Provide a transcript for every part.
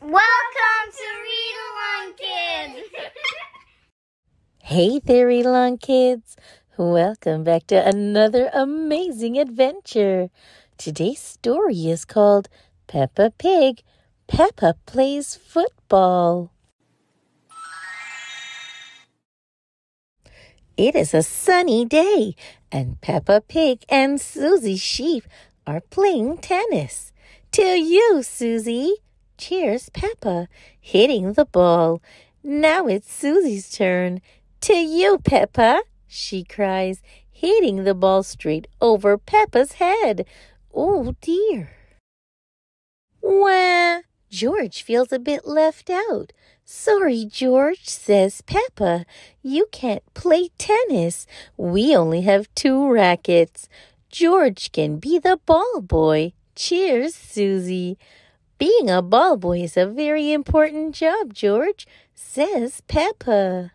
Welcome to Read Along Kids. Hey there, Read Along Kids. Welcome back to another amazing adventure. Today's story is called Peppa Pig. Peppa plays football. It is a sunny day, and Peppa Pig and Susie Sheep are playing tennis. To you, Susie. Cheers, Peppa, hitting the ball. Now it's Susie's turn. To you, Peppa, she cries, hitting the ball straight over Peppa's head. Oh dear. Wah! George feels a bit left out. Sorry, George, says Peppa. You can't play tennis. We only have two rackets. George can be the ball boy. Cheers, Susie. Being a ball boy is a very important job, George, says Peppa.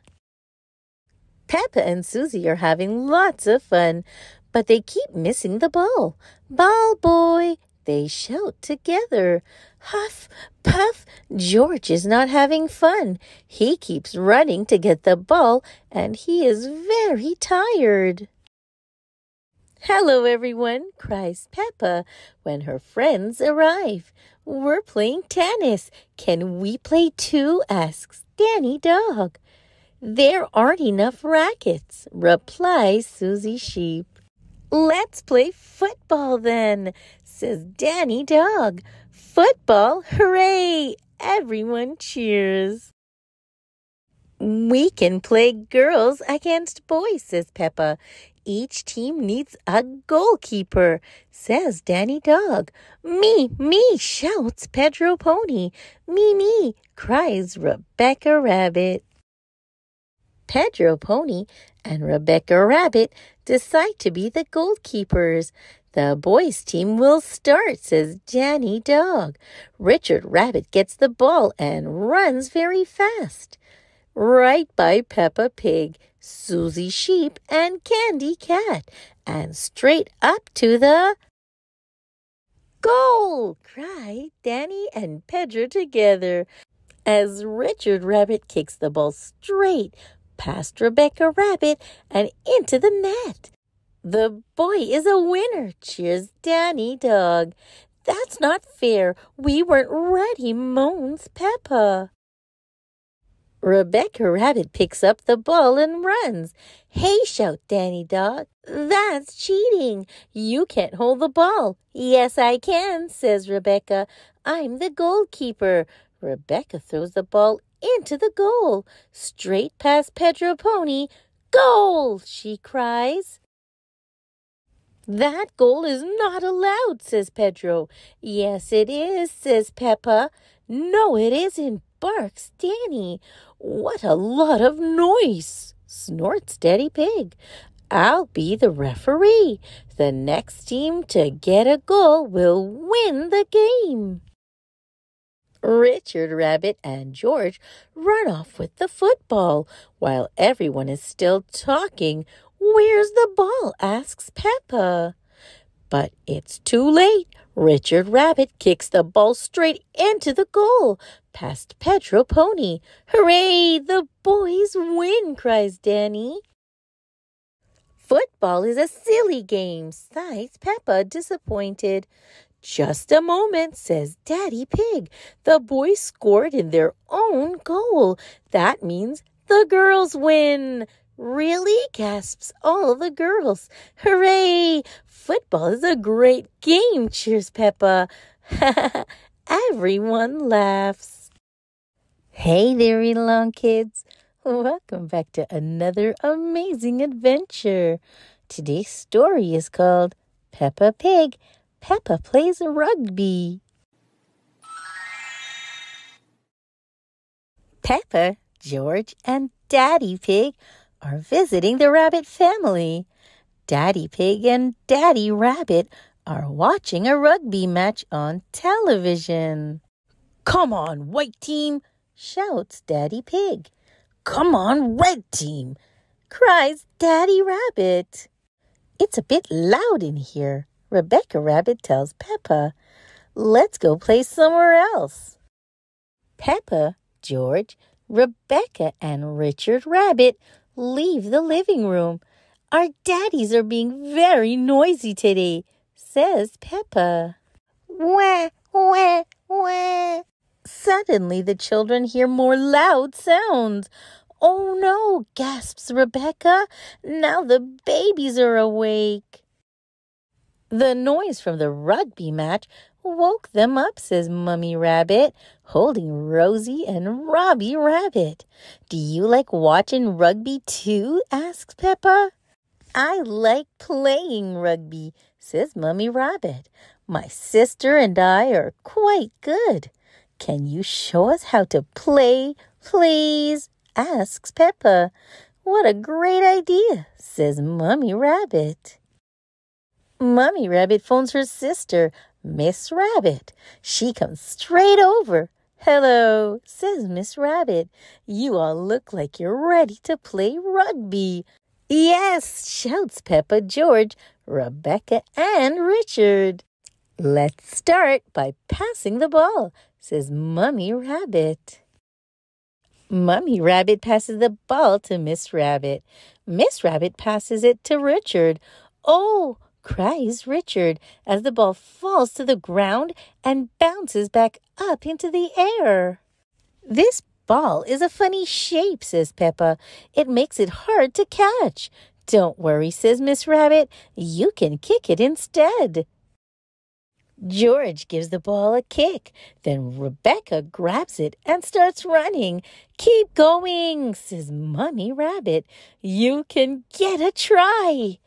Peppa and Susie are having lots of fun, but they keep missing the ball. Ball boy, they shout together. Huff, puff, George is not having fun. He keeps running to get the ball, and he is very tired. Hello, everyone, cries Peppa when her friends arrive. We're playing tennis. Can we play too? asks Danny Dog. There aren't enough rackets, replies Susie Sheep. Let's play football then, says Danny Dog. Football, hooray! Everyone cheers. We can play girls against boys, says Peppa. Each team needs a goalkeeper, says Danny Dog. Me, me, shouts Pedro Pony. Me, me, cries Rebecca Rabbit. Pedro Pony and Rebecca Rabbit decide to be the goalkeepers. The boys' team will start, says Danny Dog. Richard Rabbit gets the ball and runs very fast. Right by Peppa Pig, Susie Sheep, and Candy Cat, and straight up to the goal! cried Danny and Pedro together as Richard Rabbit kicks the ball straight past Rebecca Rabbit and into the net. The boy is a winner, cheers Danny Dog. That's not fair. We weren't ready, moans Peppa. Rebecca Rabbit picks up the ball and runs. Hey, shout Danny Dog. That's cheating. You can't hold the ball. Yes, I can, says Rebecca. I'm the goalkeeper. Rebecca throws the ball into the goal, straight past Pedro Pony. Goal! she cries. That goal is not allowed, says Pedro. Yes, it is, says Peppa. No, it isn't, barks Danny. What a lot of noise, snorts Daddy Pig. I'll be the referee. The next team to get a goal will win the game. Richard Rabbit and George run off with the football while everyone is still talking. Where's the ball? asks Peppa. But it's too late. Richard Rabbit kicks the ball straight into the goal, past Pedro Pony. Hooray! The boys win, cries Danny. Football is a silly game, sighs Peppa, disappointed. Just a moment, says Daddy Pig. The boys scored in their own goal. That means the girls win. Really? gasps all the girls. Hooray! Football is a great game, cheers Peppa. Everyone laughs. Hey there, along kids. Welcome back to another amazing adventure. Today's story is called Peppa Pig Peppa plays rugby. Peppa, George, and Daddy Pig are visiting the rabbit family. Daddy Pig and Daddy Rabbit are watching a rugby match on television. Come on, white team, shouts Daddy Pig. Come on, red team, cries Daddy Rabbit. It's a bit loud in here, Rebecca Rabbit tells Peppa, Let's go play somewhere else. Peppa, George, Rebecca, and Richard Rabbit leave the living room. Our daddies are being very noisy today, says Peppa. Wah, wah, wah. Suddenly, the children hear more loud sounds. Oh no, gasps Rebecca. Now the babies are awake. The noise from the rugby match woke them up, says Mummy Rabbit, holding Rosie and Robbie Rabbit. Do you like watching rugby too? asks Peppa. I like playing rugby, says Mummy Rabbit. My sister and I are quite good. Can you show us how to play, please? asks Peppa. What a great idea, says Mummy Rabbit. Mummy Rabbit phones her sister, Miss Rabbit. She comes straight over. Hello, says Miss Rabbit. You all look like you're ready to play rugby. Yes, shouts Peppa, George, Rebecca, and Richard. Let's start by passing the ball, says Mummy Rabbit. Mummy Rabbit passes the ball to Miss Rabbit. Miss Rabbit passes it to Richard. Oh, cries Richard as the ball falls to the ground and bounces back up into the air. This ball is a funny shape, says Peppa. It makes it hard to catch. Don't worry, says Miss Rabbit. You can kick it instead. George gives the ball a kick. Then Rebecca grabs it and starts running. Keep going, says Mummy Rabbit. You can get a try.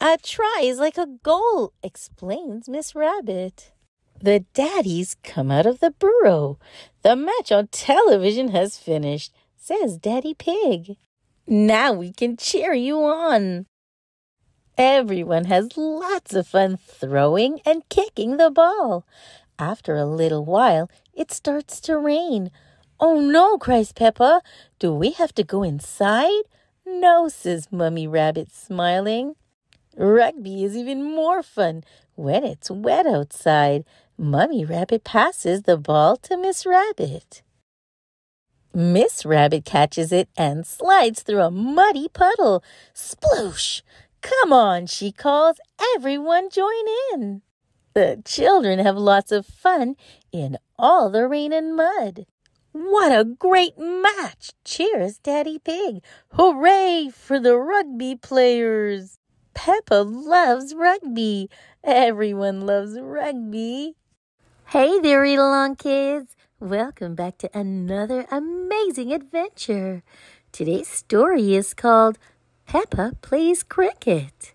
A try is like a goal, explains Miss Rabbit. The daddies come out of the burrow. The match on television has finished, says Daddy Pig. Now we can cheer you on. Everyone has lots of fun throwing and kicking the ball. After a little while, it starts to rain. Oh no, cries Peppa. Do we have to go inside? No, says Mummy Rabbit, smiling. Rugby is even more fun when it's wet outside. Mummy Rabbit passes the ball to Miss Rabbit. Miss Rabbit catches it and slides through a muddy puddle. Sploosh! Come on, she calls. Everyone join in. The children have lots of fun in all the rain and mud. What a great match! Cheers, Daddy Pig. Hooray for the rugby players! Peppa loves rugby. Everyone loves rugby. Hey there, Read Along kids. Welcome back to another amazing adventure. Today's story is called Peppa Plays Cricket.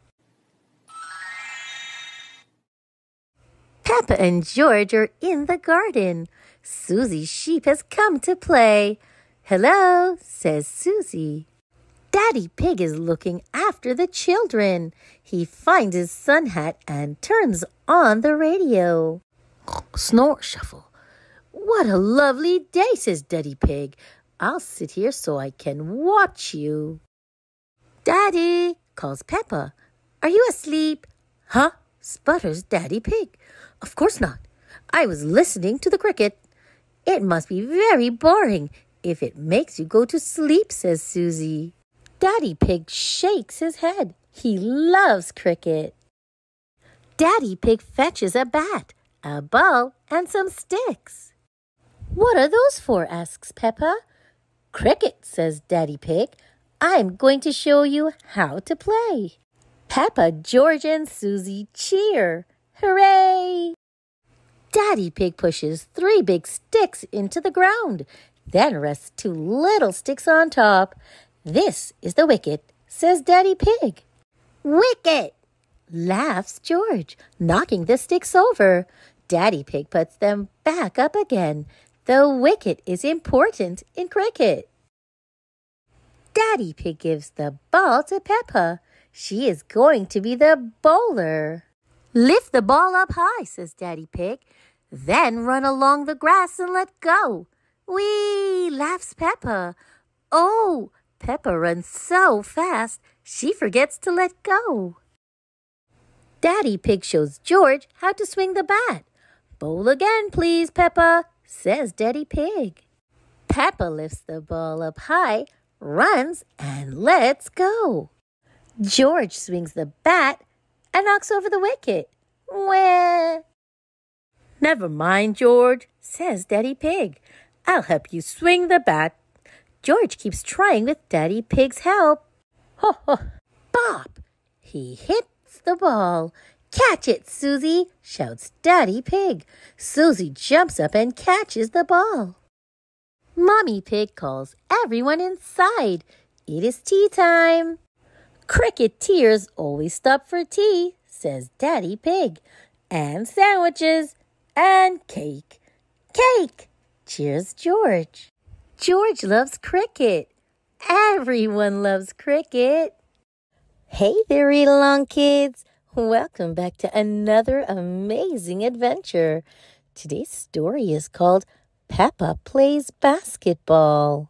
Peppa and George are in the garden. Susie Sheep has come to play. Hello, says Susie. Daddy Pig is looking after the children. He finds his sun hat and turns on the radio. Snort shuffle. What a lovely day, says Daddy Pig. I'll sit here so I can watch you. Daddy, calls Peppa. Are you asleep? Huh? sputters Daddy Pig. Of course not. I was listening to the cricket. It must be very boring if it makes you go to sleep, says Susie. Daddy Pig shakes his head. He loves cricket. Daddy Pig fetches a bat, a ball, and some sticks. What are those for? asks Peppa. Cricket, says Daddy Pig. I'm going to show you how to play. Peppa, George, and Susie cheer. Hooray! Daddy Pig pushes three big sticks into the ground, then rests two little sticks on top. This is the wicket, says Daddy Pig. Wicket! laughs George, knocking the sticks over. Daddy Pig puts them back up again. The wicket is important in cricket. Daddy Pig gives the ball to Peppa. She is going to be the bowler. Lift the ball up high, says Daddy Pig. Then run along the grass and let go. Wee, laughs Peppa. Oh, Peppa runs so fast, she forgets to let go. Daddy Pig shows George how to swing the bat. Bowl again, please, Peppa, says Daddy Pig. Peppa lifts the ball up high, runs, and lets go. George swings the bat and knocks over the wicket. Wah! Never mind, George, says Daddy Pig. I'll help you swing the bat. George keeps trying with Daddy Pig's help. Ho ho! Bop! He hits the ball. Catch it, Susie, shouts Daddy Pig. Susie jumps up and catches the ball. Mommy Pig calls everyone inside. It is tea time. Cricketers always stop for tea, says Daddy Pig. And sandwiches and cake. Cake! Cheers, George. George loves cricket. Everyone loves cricket. Hey there, Read Along kids. Welcome back to another amazing adventure. Today's story is called Peppa Plays Basketball.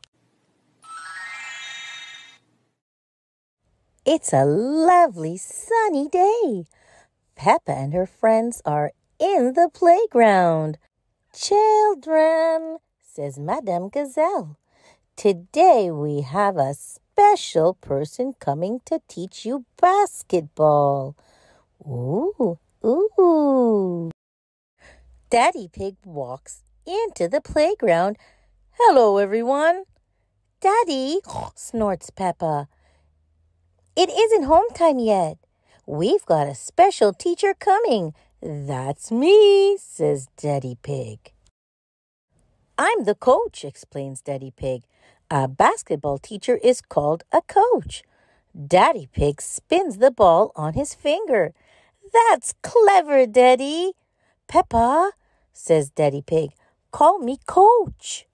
It's a lovely sunny day. Peppa and her friends are in the playground. Children, says Madame Gazelle, today we have a special person coming to teach you basketball. Ooh, ooh. Daddy Pig walks into the playground. Hello, everyone. Daddy, snorts Peppa. It isn't home time yet. We've got a special teacher coming. That's me, says Daddy Pig. I'm the coach, explains Daddy Pig. A basketball teacher is called a coach. Daddy Pig spins the ball on his finger. That's clever, Daddy. Peppa, says Daddy Pig, call me Coach.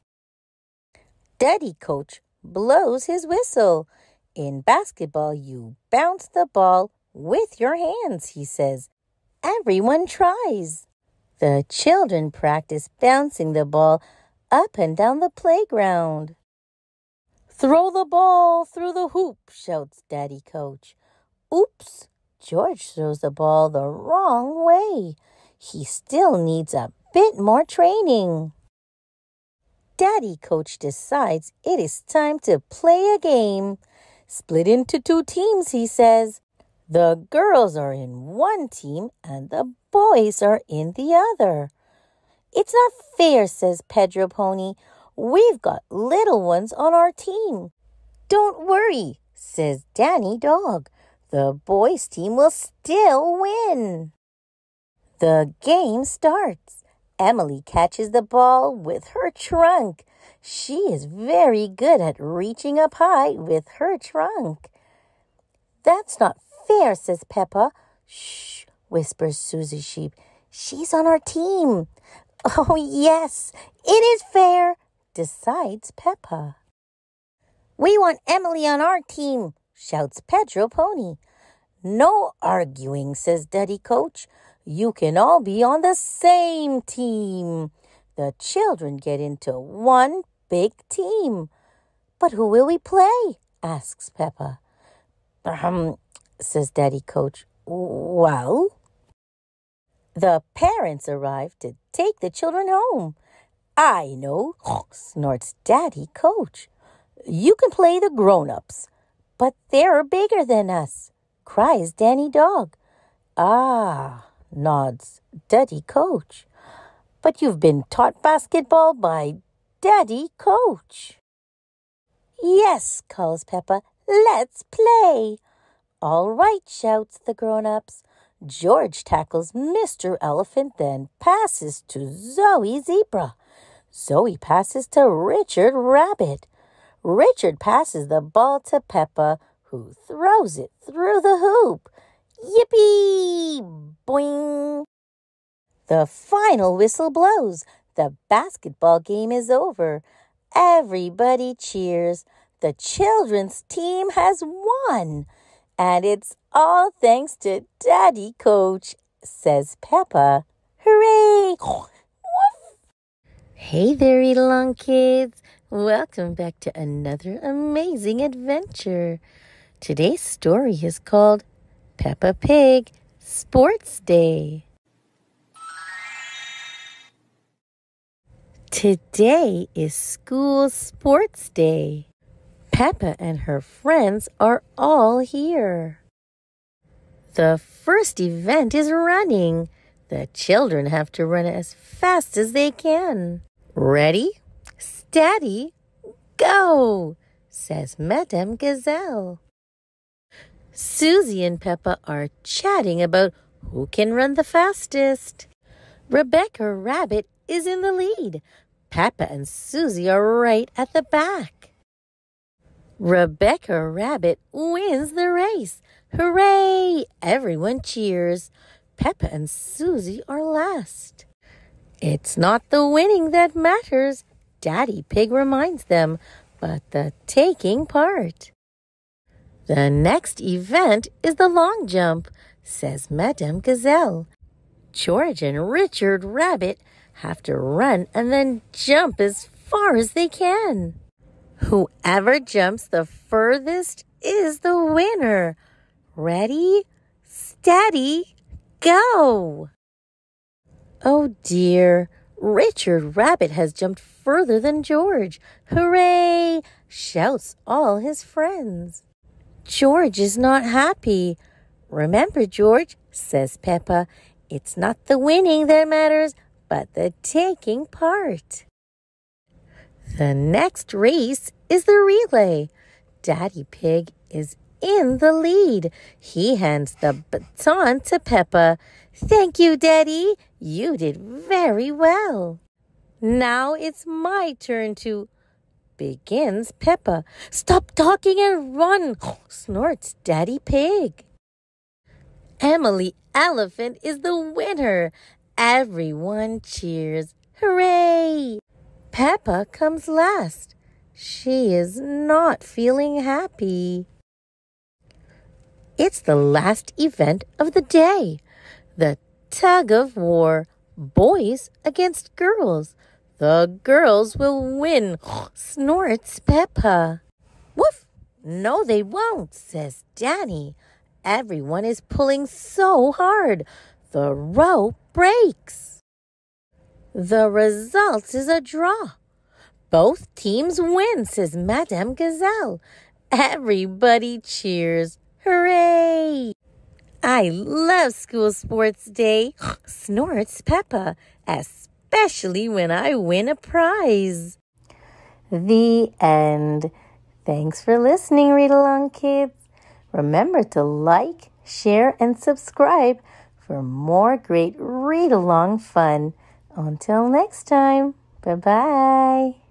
Daddy Coach blows his whistle. In basketball, you bounce the ball with your hands, he says. Everyone tries. The children practice bouncing the ball up and down the playground. Throw the ball through the hoop, shouts Daddy Coach. Oops, George throws the ball the wrong way. He still needs a bit more training. Daddy Coach decides it is time to play a game. Split into two teams, he says. The girls are in one team and the boys are in the other. It's not fair, says Pedro Pony. We've got little ones on our team. Don't worry, says Danny Dog. The boys' team will still win. The game starts. Emily catches the ball with her trunk. She is very good at reaching up high with her trunk. That's not fair, says Peppa. Shh, whispers Susie Sheep. She's on our team. Oh, yes, it is fair, decides Peppa. We want Emily on our team, shouts Pedro Pony. No arguing, says Daddy Coach. You can all be on the same team. The children get into one big team. But who will we play? asks Peppa. Um, says Daddy Coach. Well? The parents arrive to take the children home. I know, snorts Daddy Coach. You can play the grown ups, but they're bigger than us, cries Danny Dog. Ah, nods Daddy Coach. But you've been taught basketball by Daddy Coach. Yes, calls Peppa. Let's play. All right, shouts the grown ups. George tackles Mr. Elephant, then passes to Zoe Zebra. Zoe passes to Richard Rabbit. Richard passes the ball to Peppa, who throws it through the hoop. Yippee! Boing! The final whistle blows. The basketball game is over. Everybody cheers. The children's team has won. And it's all thanks to Daddy Coach, says Peppa. Hooray! Hey there, Read Along kids. Welcome back to another amazing adventure. Today's story is called Peppa Pig Sports Day. Today is school sports day. Peppa and her friends are all here. The first event is running. The children have to run as fast as they can. Ready, steady, go, says Madame Gazelle. Susie and Peppa are chatting about who can run the fastest. Rebecca Rabbit is in the lead. Peppa and Susie are right at the back. Rebecca Rabbit wins the race. Hooray! Everyone cheers. Peppa and Susie are last. It's not the winning that matters, Daddy Pig reminds them, but the taking part. The next event is the long jump, says Madame Gazelle. George and Richard Rabbit have to run and then jump as far as they can. Whoever jumps the furthest is the winner. Ready, steady, go! Oh dear, Richard Rabbit has jumped further than George. Hooray! shouts all his friends. George is not happy. Remember, George, says Peppa, it's not the winning that matters, but the taking part. The next race is the relay. Daddy Pig is in the lead. He hands the baton to Peppa. Thank you, Daddy. You did very well. Now it's my turn to. Begins Peppa. Stop talking and run, snorts Daddy Pig. Emily Elephant is the winner. Everyone cheers. Hooray! Peppa comes last. She is not feeling happy. It's the last event of the day. The tug of war. Boys against girls. The girls will win, snorts Peppa. Woof! No, they won't, says Danny. Everyone is pulling so hard. The rope breaks. The result is a draw. Both teams win, says Madame Gazelle. Everybody cheers. Hooray! I love school sports day, snorts Peppa, especially when I win a prize. The end. Thanks for listening, Read Along Kids. Remember to like, share, and subscribe for more great read along fun. Until next time, bye bye.